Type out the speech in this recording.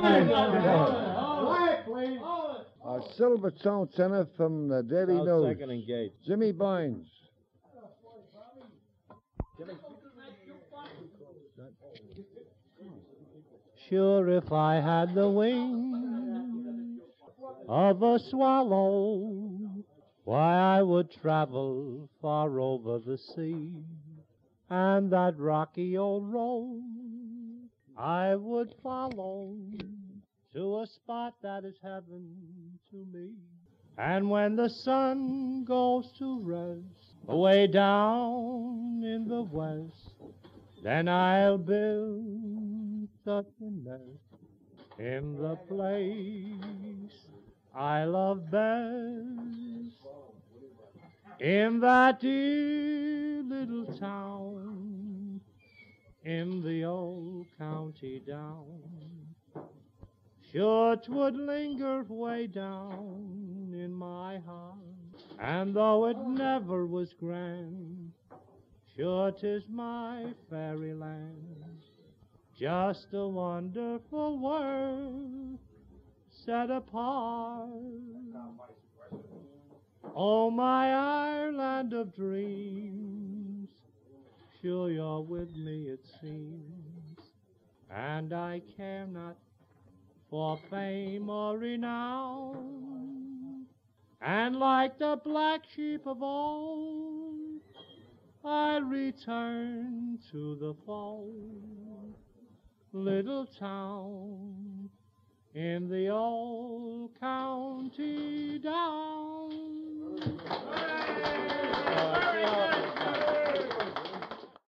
Quiet, please. A silver tone tenor from the Daily South News. second engaged. Jimmy Bynes. Sure, if I had the wings of a swallow, why, I would travel far over the sea, and that rocky old road I would follow to a spot that is heaven to me. And when the sun goes to rest away down in the west, then I'll build such a nest in the place I love best. In that dear little town in the old county down. Sure 'twould linger way down in my heart, and though it never was grand, sure 'tis my fairyland, just a wonderful world set apart. Oh, my Ireland of dreams, sure you're with me, it seems, and I care not for fame or renown. And like the black sheep of old, I'll return to the fold, little town in the old county down.